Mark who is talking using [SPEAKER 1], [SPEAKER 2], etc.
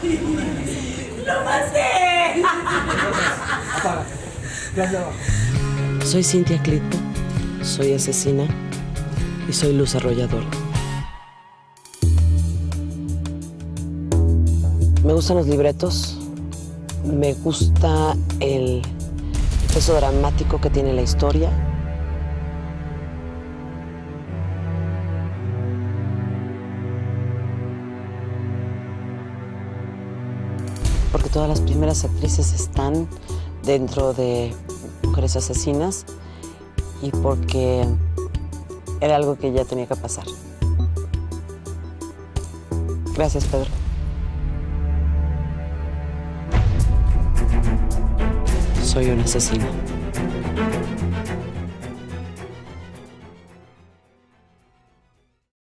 [SPEAKER 1] ¡Lo maté!
[SPEAKER 2] Soy Cintia Clitbo, soy asesina y soy Luz Arrollador. Me gustan los libretos, me gusta el peso dramático que tiene la historia. Porque todas las primeras actrices están dentro de Mujeres Asesinas y porque era algo que ya tenía que pasar. Gracias, Pedro. Soy un asesino.